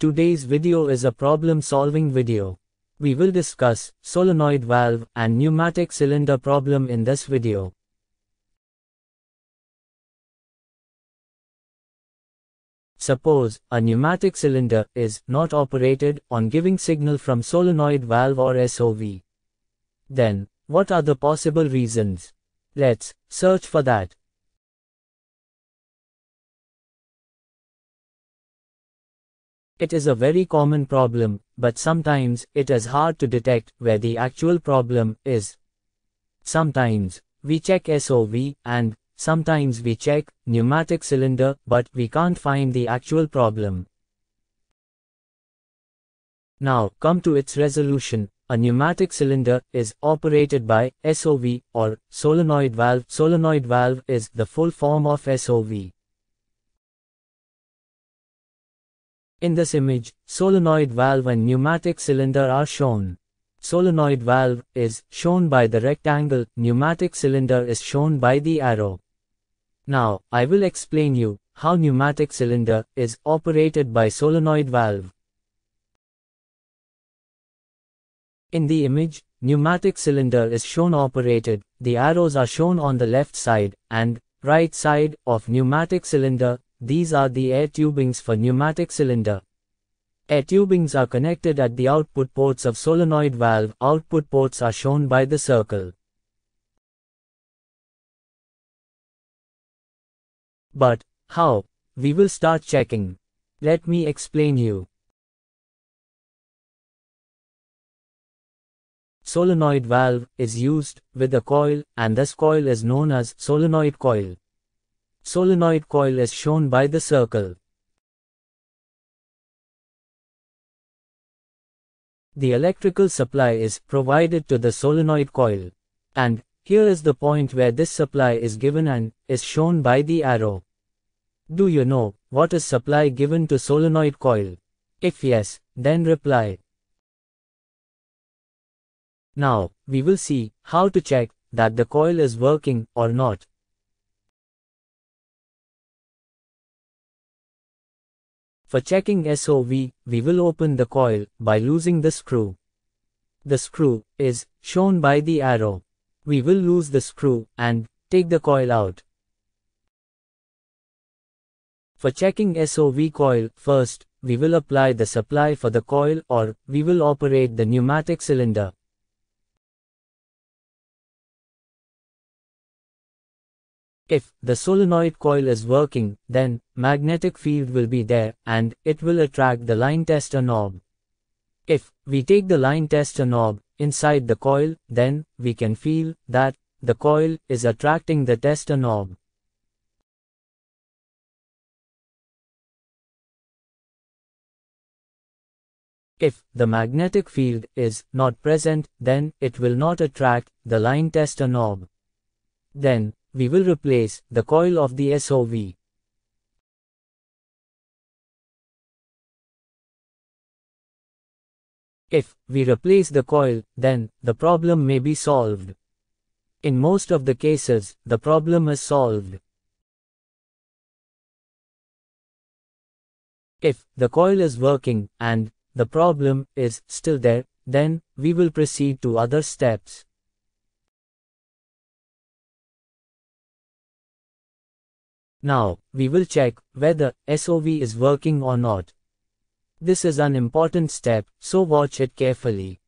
Today's video is a problem solving video. We will discuss solenoid valve and pneumatic cylinder problem in this video. Suppose a pneumatic cylinder is not operated on giving signal from solenoid valve or SOV. Then, what are the possible reasons? Let's search for that. It is a very common problem, but sometimes it is hard to detect where the actual problem is. Sometimes we check SOV and sometimes we check pneumatic cylinder but we can't find the actual problem. Now come to its resolution. A pneumatic cylinder is operated by SOV or solenoid valve. Solenoid valve is the full form of SOV. In this image, solenoid valve and pneumatic cylinder are shown. Solenoid valve is shown by the rectangle, pneumatic cylinder is shown by the arrow. Now, I will explain you how pneumatic cylinder is operated by solenoid valve. In the image, pneumatic cylinder is shown operated, the arrows are shown on the left side and right side of pneumatic cylinder, these are the air tubings for pneumatic cylinder. Air tubings are connected at the output ports of solenoid valve. Output ports are shown by the circle. But, how? We will start checking. Let me explain you. Solenoid valve is used with a coil and this coil is known as solenoid coil. Solenoid coil as shown by the circle. The electrical supply is provided to the solenoid coil. And, here is the point where this supply is given and is shown by the arrow. Do you know what is supply given to solenoid coil? If yes, then reply. Now, we will see how to check that the coil is working or not. For checking SOV, we will open the coil by losing the screw. The screw is shown by the arrow. We will lose the screw and take the coil out. For checking SOV coil, first, we will apply the supply for the coil or we will operate the pneumatic cylinder. If the solenoid coil is working, then magnetic field will be there and it will attract the line tester knob. If we take the line tester knob inside the coil, then we can feel that the coil is attracting the tester knob. If the magnetic field is not present, then it will not attract the line tester knob. Then we will replace the coil of the SOV. If we replace the coil, then the problem may be solved. In most of the cases, the problem is solved. If the coil is working and the problem is still there, then we will proceed to other steps. Now, we will check whether SOV is working or not. This is an important step, so watch it carefully.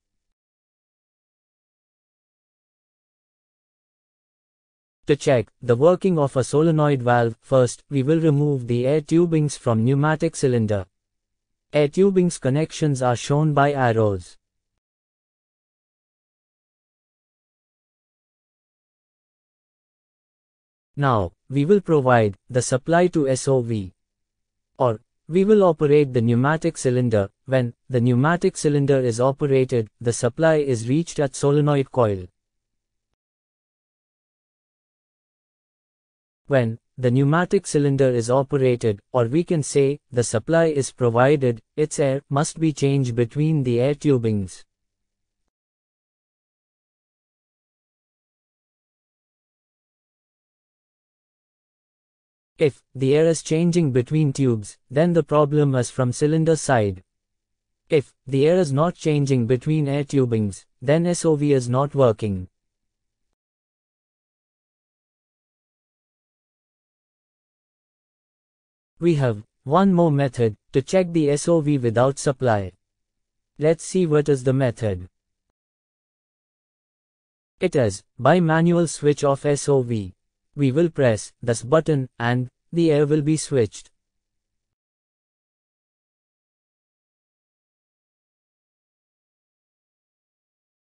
To check the working of a solenoid valve, first we will remove the air tubings from pneumatic cylinder. Air tubings connections are shown by arrows. Now, we will provide the supply to SOV. Or, we will operate the pneumatic cylinder. When the pneumatic cylinder is operated, the supply is reached at solenoid coil. When the pneumatic cylinder is operated, or we can say, the supply is provided, its air must be changed between the air tubings. If the air is changing between tubes, then the problem is from cylinder side. If the air is not changing between air tubings, then SOV is not working. We have one more method to check the SOV without supply. Let's see what is the method. It is by manual switch off SOV. We will press this button and the air will be switched.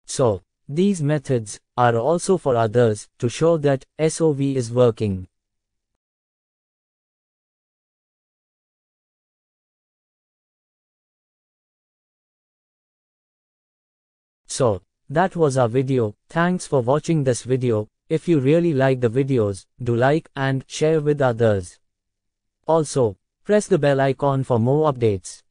So, these methods are also for others to show that SOV is working. So, that was our video. Thanks for watching this video. If you really like the videos, do like and share with others. Also, press the bell icon for more updates.